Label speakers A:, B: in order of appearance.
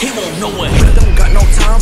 A: He won't know what. Don't got no time.